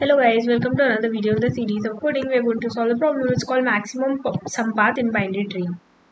Hello guys, welcome to another video in the series of coding. We are going to solve a problem. It's called maximum sum path in binary tree.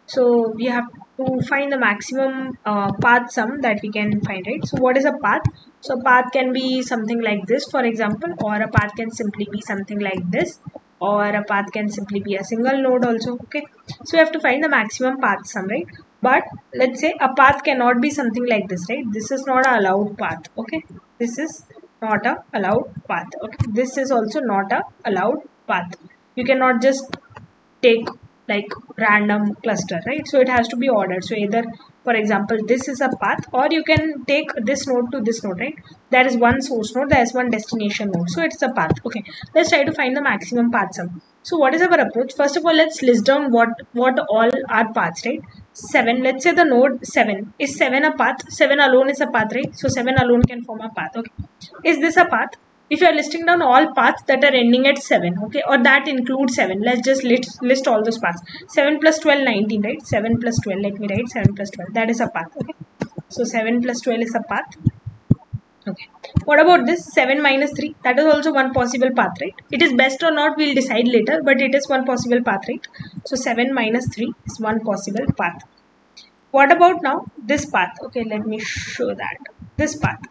So we have to find the maximum uh, path sum that we can find, right? So what is a path? So path can be something like this, for example, or a path can simply be something like this, or a path can simply be a single node also. Okay, so we have to find the maximum path sum, right? But let's say a path cannot be something like this, right? This is not allowed path. Okay, this is not a allowed path okay? This is also not a allowed path. You cannot just take like random cluster right? So it has to be ordered. So either for example this is a path or you can take this node to this node right? There is one source node there is one destination node. So it's a path okay? Let's try to find the maximum path sum so what is our approach? First of all let's list down what what all are paths right 7 let's say the node 7 is 7 a path? 7 alone is a path right? So 7 alone can form a path okay. Is this a path? If you are listing down all paths that are ending at 7 okay or that includes 7 let's just list, list all those paths. 7 plus 12 19 right? 7 plus 12 let me write 7 plus 12 that is a path okay. So 7 plus 12 is a path okay. What about this 7 minus 3 that is also one possible path right? It is best or not we'll decide later but it is one possible path right? So 7 minus 3 is one possible path. What about now? This path. Okay let me show that. This path.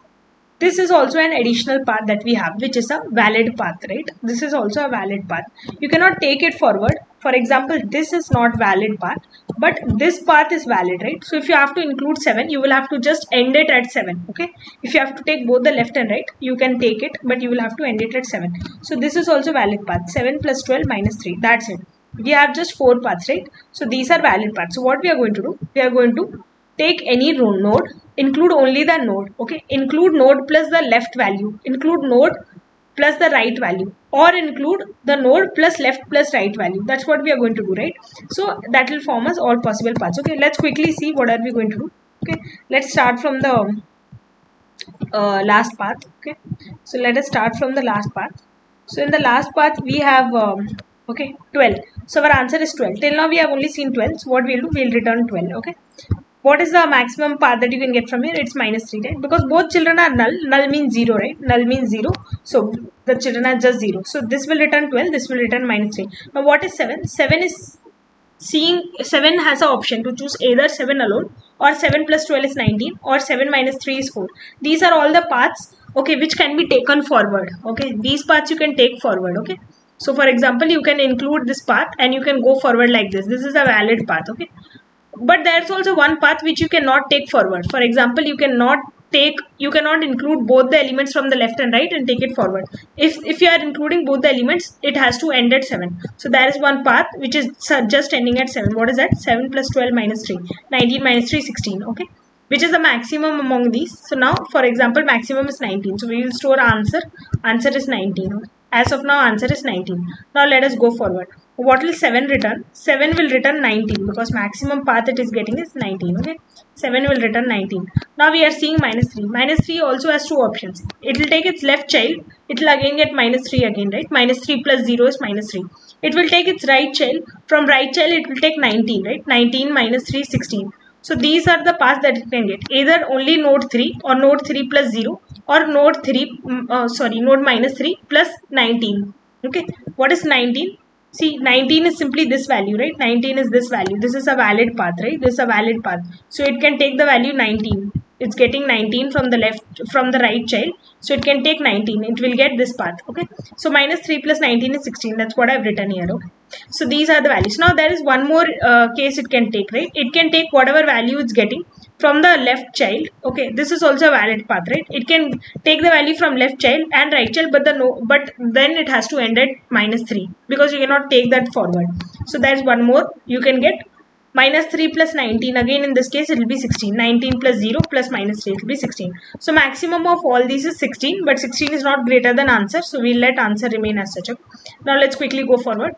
This is also an additional path that we have which is a valid path right? This is also a valid path. You cannot take it forward for example this is not valid path but this path is valid right? So if you have to include 7 you will have to just end it at 7 okay? If you have to take both the left and right you can take it but you will have to end it at 7 so this is also valid path. 7 plus 12 minus 3 that's it. We have just four paths right? So these are valid paths. So what we are going to do? We are going to take any node include only the node okay? Include node plus the left value. Include node plus the right value or include the node plus left plus right value. That's what we are going to do right? So that will form us all possible paths okay let's quickly see what are we going to do. Okay let's start from the uh, last path okay so let us start from the last path so in the last path we have um, okay 12 so our answer is 12 till now we have only seen 12 so what we'll do we'll return 12 okay what is the maximum path that you can get from here? It's minus 3 right? Because both children are null. Null means 0 right? Null means 0 so the children are just 0 so this will return 12 this will return minus 3 now what is 7 7 is seeing 7 has an option to choose either 7 alone or 7 plus 12 is 19 or 7 minus 3 is 4 these are all the paths okay which can be taken forward okay? These paths you can take forward okay? So for example you can include this path and you can go forward like this. This is a valid path okay but there's also one path which you cannot take forward. For example you cannot take you cannot include both the elements from the left and right and take it forward. If if you are including both the elements it has to end at 7 so there is one path which is just ending at 7 what is that? 7 plus 12 minus 3 19 minus 3 16 okay? Which is the maximum among these. So now for example maximum is 19 so we will store answer. Answer is 19 as of now answer is 19 now let us go forward. What will 7 return? 7 will return 19 because maximum path it is getting is 19 okay? 7 will return 19 now we are seeing minus 3 minus 3 also has two options. It will take its left child. It will again get minus 3 again right? Minus 3 plus 0 is minus 3 it will take its right child. From right child it will take 19 right? 19 minus 3 16 so these are the paths that you can get. Either only node 3 or node 3 plus 0 or node 3 mm, uh, sorry node minus 3 plus 19 okay. What is 19 see 19 is simply this value right? 19 is this value. This is a valid path right? This is a valid path. So it can take the value 19 it's getting 19 from the left from the right child. So it can take 19 it will get this path okay? So minus 3 plus 19 is 16 that's what i've written here okay? So these are the values. Now there is one more uh, case it can take right? It can take whatever value it's getting from the left child okay this is also a valid path right? It can take the value from left child and right child but the no but then it has to end at minus 3 because you cannot take that forward. So there's one more. You can get minus 3 plus 19 again in this case it will be 16 19 plus 0 plus minus 3 it will be 16 so maximum of all these is 16 but 16 is not greater than answer so we'll let answer remain as such now let's quickly go forward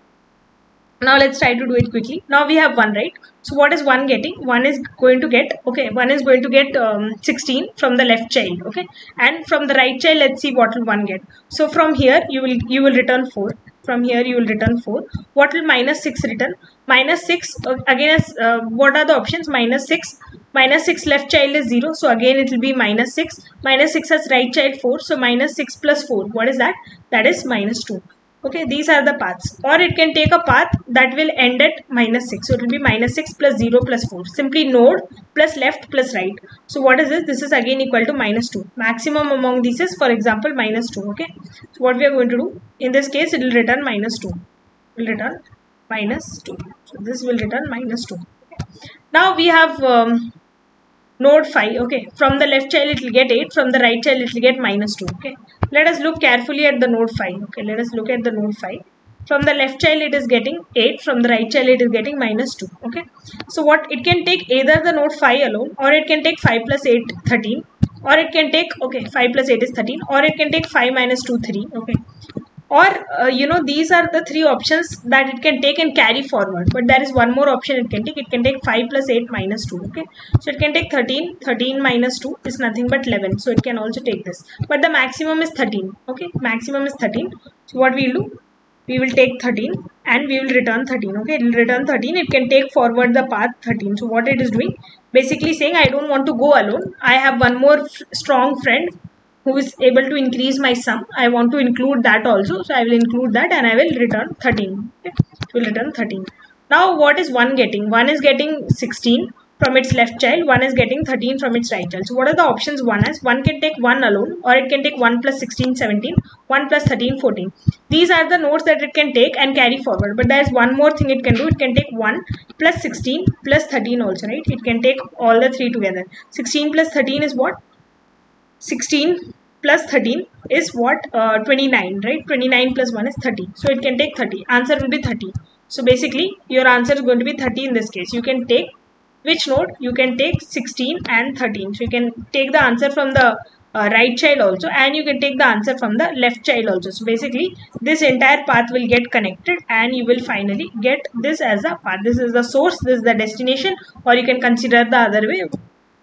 now let's try to do it quickly. Now we have one right? So what is one getting? One is going to get okay one is going to get um, 16 from the left child okay? And from the right child let's see what will one get. So from here you will you will return 4 from here you will return 4 what will minus 6 return? Minus 6 uh, again uh, what are the options? Minus 6 minus 6 left child is 0 so again it will be minus 6 minus 6 has right child 4 so minus 6 plus 4 what is that? That is minus 2 okay these are the paths. Or it can take a path that will end at minus 6 so it will be minus 6 plus 0 plus 4 simply node plus left plus right. So what is this? This is again equal to minus 2 maximum among these is for example minus 2 okay? So what we are going to do? In this case it will return minus 2 will return minus 2 so this will return minus 2 now we have um, node 5 okay. From the left child it will get 8 from the right child it will get minus 2 okay. Let us look carefully at the node 5 okay. Let us look at the node 5 from the left child it is getting 8 from the right child it is getting minus 2 okay. So what it can take either the node 5 alone or it can take 5 plus 8 13 or it can take okay 5 plus 8 is 13 or it can take 5 minus 2 3 okay or uh, you know these are the three options that it can take and carry forward. But there is one more option it can take. It can take 5 plus 8 minus 2 okay? So it can take 13 13 minus 2 is nothing but 11 so it can also take this. But the maximum is 13 okay? Maximum is 13 so what we'll do? We will take 13 and we will return 13 okay? It will return 13 it can take forward the path 13 so what it is doing? Basically saying i don't want to go alone. I have one more strong friend who is able to increase my sum i want to include that also. So i will include that and i will return 13 okay? Will return 13 now what is one getting? One is getting 16 from its left child. One is getting 13 from its right child. So what are the options one has? One can take one alone or it can take 1 plus 16 17 1 plus 13 14 these are the nodes that it can take and carry forward. But there is one more thing it can do. It can take 1 plus 16 plus 13 also right? It can take all the three together. 16 plus 13 is what? 16 plus 13 is what uh, 29 right? 29 plus 1 is 30 so it can take 30 answer will be 30 so basically your answer is going to be 30 in this case. You can take which node you can take 16 and 13 so you can take the answer from the uh, right child also and you can take the answer from the left child also. So basically this entire path will get connected and you will finally get this as a path. This is the source this is the destination or you can consider the other way.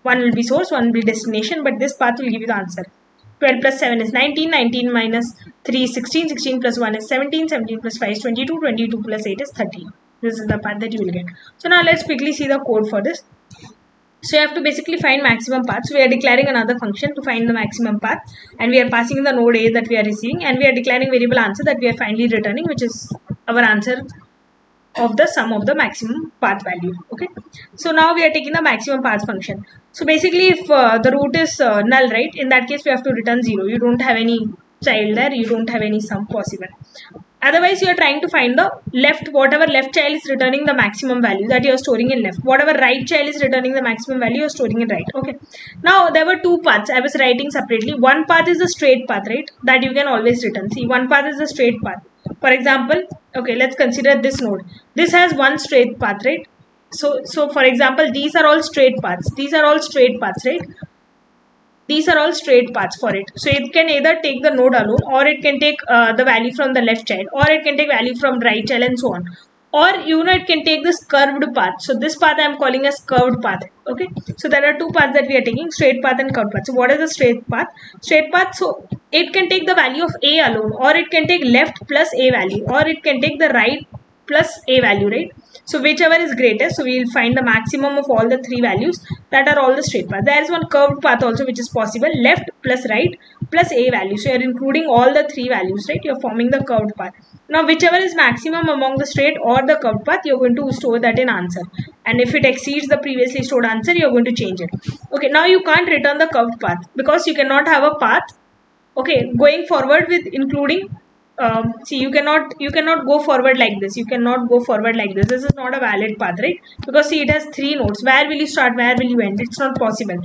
One will be source one will be destination but this path will give you the answer 12 plus 7 is 19 19 minus 3 is 16 16 plus 1 is 17 17 plus 5 is 22 22 plus 8 is 30 this is the path that you will get. So now let's quickly see the code for this. So you have to basically find maximum path. So we are declaring another function to find the maximum path and we are passing the node A that we are receiving and we are declaring variable answer that we are finally returning which is our answer of the sum of the maximum path value okay? So now we are taking the maximum path function so basically if uh, the root is uh, null right in that case we have to return 0 you don't have any child there. You don't have any sum possible. Otherwise you are trying to find the left whatever left child is returning the maximum value that you are storing in left. Whatever right child is returning the maximum value you are storing in right. Okay. Now there were two paths. I was writing separately. One path is the straight path right that you can always return. See one path is the straight path. For example okay let's consider this node. This has one straight path right so so for example these are all straight paths these are all straight paths right? These are all straight paths for it. So it can either take the node alone or it can take uh, the value from the left child or it can take value from right child and so on. Or you know it can take this curved path. So this path i am calling as curved path okay? So there are two paths that we are taking straight path and curved path. So what is the straight path? Straight path so it can take the value of a alone or it can take left plus a value or it can take the right plus a value right so whichever is greatest so we will find the maximum of all the three values that are all the straight path. There is one curved path also which is possible left plus right plus a value. So you are including all the three values right? You are forming the curved path. Now whichever is maximum among the straight or the curved path you're going to store that in answer. And if it exceeds the previously stored answer you're going to change it. Okay now you can't return the curved path because you cannot have a path okay going forward with including um, see you cannot you cannot go forward like this. You cannot go forward like this. This is not a valid path right? Because see it has three nodes. Where will you start? Where will you end? It's not possible.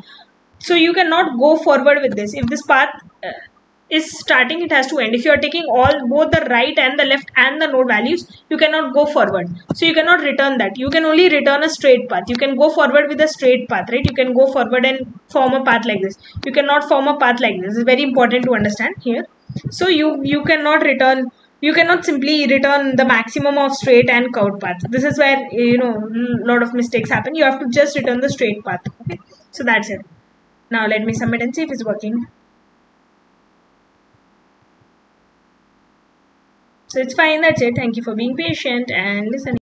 So you cannot go forward with this. If this path uh, is starting it has to end. If you are taking all both the right and the left and the node values you cannot go forward. So you cannot return that. You can only return a straight path. You can go forward with a straight path right? You can go forward and form a path like this. You cannot form a path like this. It's very important to understand here so you you cannot return you cannot simply return the maximum of straight and curved path. This is where you know a lot of mistakes happen. You have to just return the straight path okay? So that's it. Now let me submit and see if it's working. So it's fine that's it. Thank you for being patient and listening